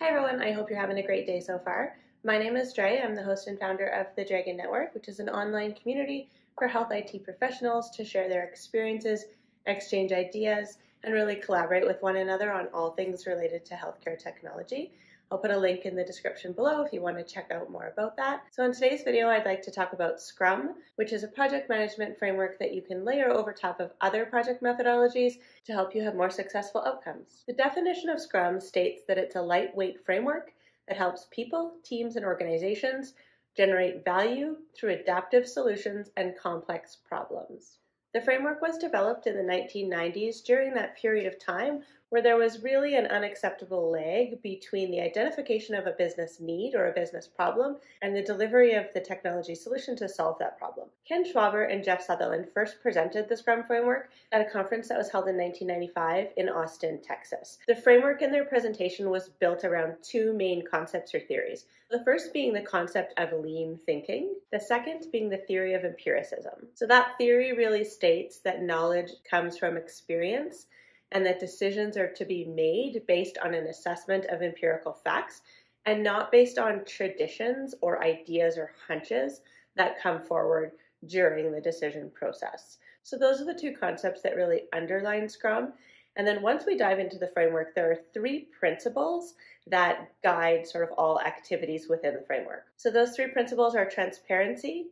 Hi everyone, I hope you're having a great day so far. My name is Dre. I'm the host and founder of the Draegan Network, which is an online community for health IT professionals to share their experiences, exchange ideas, and really collaborate with one another on all things related to healthcare technology. I'll put a link in the description below if you want to check out more about that. So in today's video, I'd like to talk about Scrum, which is a project management framework that you can layer over top of other project methodologies to help you have more successful outcomes. The definition of Scrum states that it's a lightweight framework that helps people, teams, and organizations generate value through adaptive solutions and complex problems. The framework was developed in the 1990s during that period of time where there was really an unacceptable lag between the identification of a business need or a business problem and the delivery of the technology solution to solve that problem. Ken Schwaber and Jeff Sutherland first presented the Scrum framework at a conference that was held in 1995 in Austin, Texas. The framework in their presentation was built around two main concepts or theories. The first being the concept of lean thinking, the second being the theory of empiricism. So, that theory really states that knowledge comes from experience and that decisions are to be made based on an assessment of empirical facts and not based on traditions or ideas or hunches that come forward during the decision process. So, those are the two concepts that really underline Scrum. And then once we dive into the framework, there are three principles that guide sort of all activities within the framework. So, those three principles are transparency,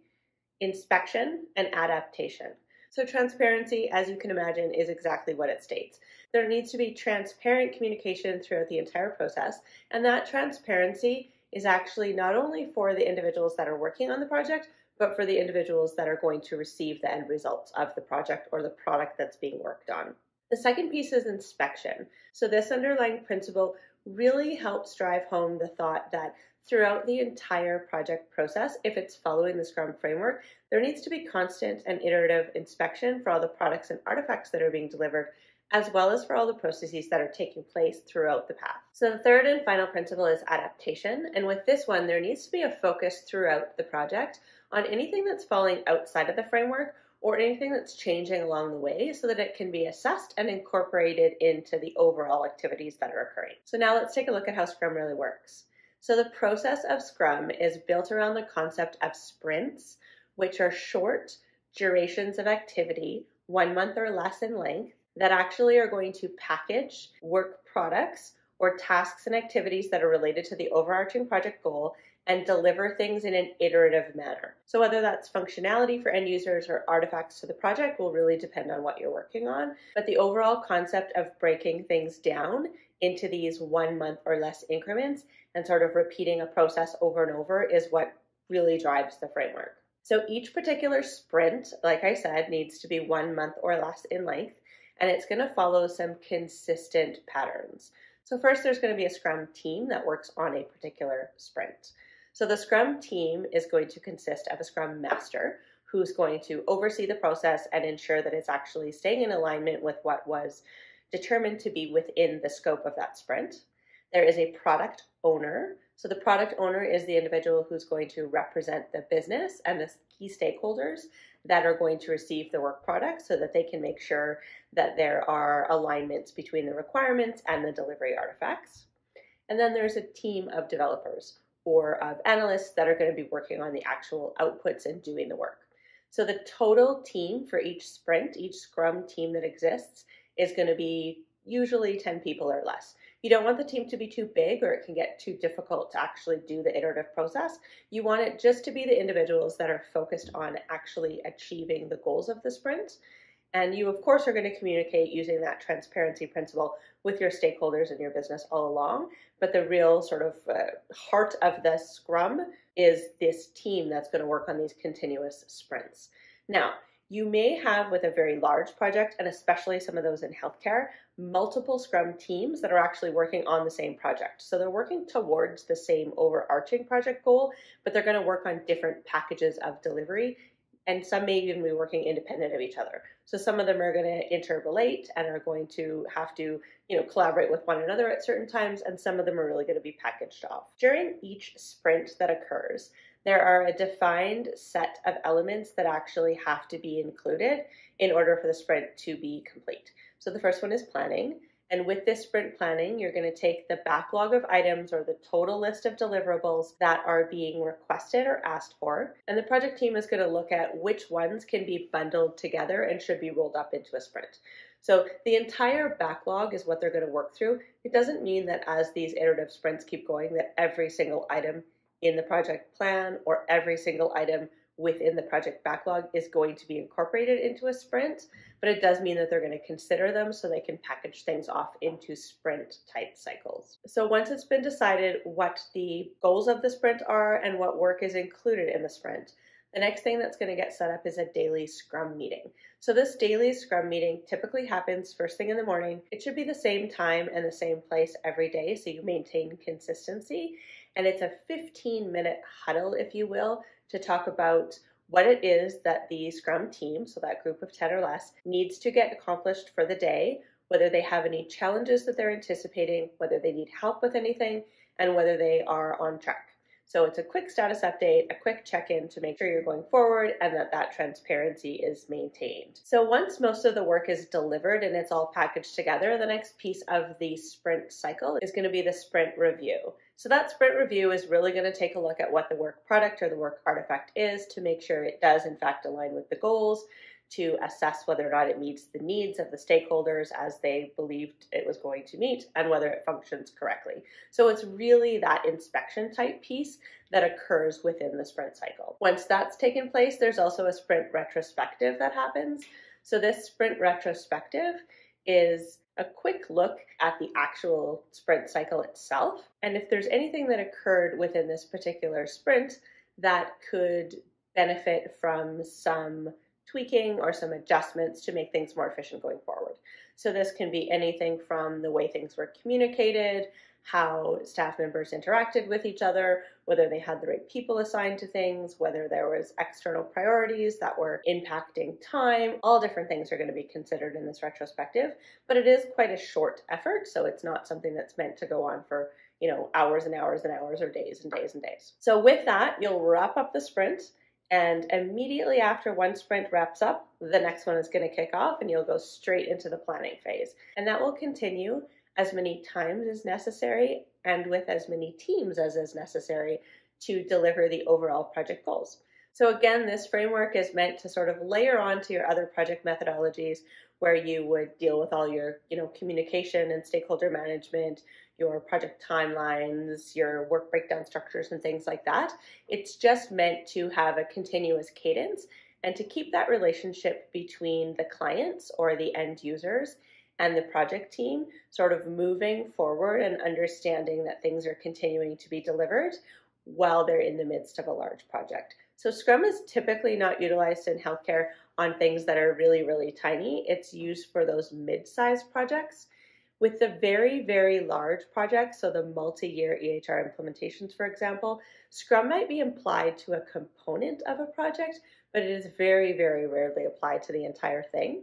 inspection, and adaptation. So, transparency, as you can imagine, is exactly what it states. There needs to be transparent communication throughout the entire process, and that transparency is actually not only for the individuals that are working on the project, but for the individuals that are going to receive the end results of the project or the product that's being worked on. The second piece is inspection. So, this underlying principle really helps drive home the thought that throughout the entire project process, if it's following the Scrum framework, there needs to be constant and iterative inspection for all the products and artifacts that are being delivered, as well as for all the processes that are taking place throughout the path. So, the third and final principle is adaptation. And with this one, there needs to be a focus throughout the project on anything that's falling outside of the framework or anything that's changing along the way so that it can be assessed and incorporated into the overall activities that are occurring. So, now let's take a look at how Scrum really works. So the process of Scrum is built around the concept of sprints, which are short durations of activity, one month or less in length, that actually are going to package work products or tasks and activities that are related to the overarching project goal and deliver things in an iterative manner. So, whether that's functionality for end users or artifacts to the project will really depend on what you're working on. But the overall concept of breaking things down into these one month or less increments and sort of repeating a process over and over is what really drives the framework. So each particular sprint, like I said, needs to be one month or less in length, and it's going to follow some consistent patterns. So, first, there's going to be a Scrum team that works on a particular sprint. So, the Scrum team is going to consist of a Scrum master who's going to oversee the process and ensure that it's actually staying in alignment with what was determined to be within the scope of that sprint. There is a product owner. So the product owner is the individual who's going to represent the business and the key stakeholders that are going to receive the work product so that they can make sure that there are alignments between the requirements and the delivery artifacts. And then there's a team of developers or of analysts that are going to be working on the actual outputs and doing the work. So the total team for each sprint, each Scrum team that exists, is going to be usually 10 people or less. You don't want the team to be too big or it can get too difficult to actually do the iterative process. You want it just to be the individuals that are focused on actually achieving the goals of the sprint. And you, of course, are going to communicate using that transparency principle with your stakeholders in your business all along. But the real sort of uh, heart of the scrum is this team that's going to work on these continuous sprints. Now, you may have, with a very large project, and especially some of those in healthcare, multiple Scrum teams that are actually working on the same project. So they're working towards the same overarching project goal, but they're going to work on different packages of delivery. And some may even be working independent of each other. So some of them are going to interrelate and are going to have to, you know, collaborate with one another at certain times, and some of them are really going to be packaged off. During each sprint that occurs, there are a defined set of elements that actually have to be included in order for the sprint to be complete. So the first one is planning, And with this sprint planning, you're going to take the backlog of items or the total list of deliverables that are being requested or asked for. And the project team is going to look at which ones can be bundled together and should be rolled up into a sprint. So the entire backlog is what they're going to work through. It doesn't mean that as these iterative sprints keep going, that every single item in the project plan or every single item within the project backlog is going to be incorporated into a sprint, but it does mean that they're going to consider them so they can package things off into sprint type cycles. So once it's been decided what the goals of the sprint are and what work is included in the sprint, the next thing that's going to get set up is a daily scrum meeting. So this daily scrum meeting typically happens first thing in the morning. It should be the same time and the same place every day so you maintain consistency. And it's a 15 minute huddle, if you will, to talk about what it is that the Scrum team, so that group of 10 or less, needs to get accomplished for the day, whether they have any challenges that they're anticipating, whether they need help with anything, and whether they are on track. So it's a quick status update, a quick check-in to make sure you're going forward and that that transparency is maintained. So once most of the work is delivered and it's all packaged together, the next piece of the sprint cycle is going to be the sprint review. So that sprint review is really going to take a look at what the work product or the work artifact is to make sure it does in fact align with the goals, to assess whether or not it meets the needs of the stakeholders as they believed it was going to meet and whether it functions correctly. So it's really that inspection type piece that occurs within the sprint cycle. Once that's taken place, there's also a sprint retrospective that happens. So this sprint retrospective is a quick look at the actual sprint cycle itself. And if there's anything that occurred within this particular sprint that could benefit from some tweaking or some adjustments to make things more efficient going forward. So this can be anything from the way things were communicated, how staff members interacted with each other, whether they had the right people assigned to things, whether there was external priorities that were impacting time, all different things are going to be considered in this retrospective, but it is quite a short effort, so it's not something that's meant to go on for, you know, hours and hours and hours or days and days and days. So with that, you'll wrap up the sprint and immediately after one sprint wraps up, the next one is going to kick off and you'll go straight into the planning phase. And that will continue as many times as necessary and with as many teams as is necessary to deliver the overall project goals. So again, this framework is meant to sort of layer onto your other project methodologies where you would deal with all your, you know, communication and stakeholder management, your project timelines, your work breakdown structures and things like that. It's just meant to have a continuous cadence and to keep that relationship between the clients or the end users and the project team sort of moving forward and understanding that things are continuing to be delivered while they're in the midst of a large project. So Scrum is typically not utilized in healthcare on things that are really, really tiny. It's used for those mid-sized projects. With the very, very large projects, so the multi-year EHR implementations, for example, Scrum might be applied to a component of a project, but it is very, very rarely applied to the entire thing.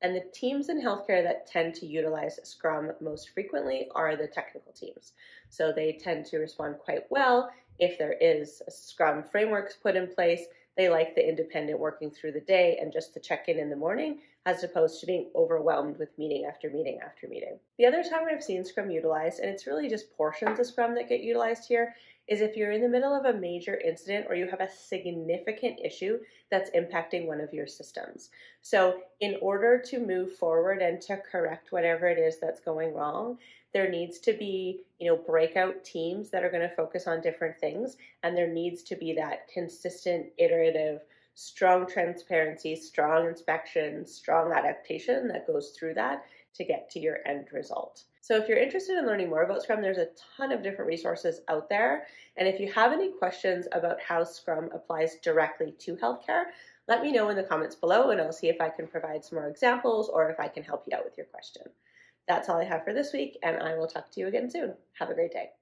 And the teams in healthcare that tend to utilize Scrum most frequently are the technical teams. So they tend to respond quite well if there is a Scrum frameworks put in place. They like the independent working through the day and just to check in in the morning as opposed to being overwhelmed with meeting after meeting after meeting. The other time I've seen Scrum utilized, and it's really just portions of Scrum that get utilized here, is if you're in the middle of a major incident or you have a significant issue that's impacting one of your systems. So, in order to move forward and to correct whatever it is that's going wrong, there needs to be, you know, breakout teams that are going to focus on different things and there needs to be that consistent iterative strong transparency, strong inspection, strong adaptation that goes through that to get to your end result. So if you're interested in learning more about Scrum, there's a ton of different resources out there. And if you have any questions about how Scrum applies directly to healthcare, let me know in the comments below and I'll see if I can provide some more examples or if I can help you out with your question. That's all I have for this week, and I will talk to you again soon. Have a great day.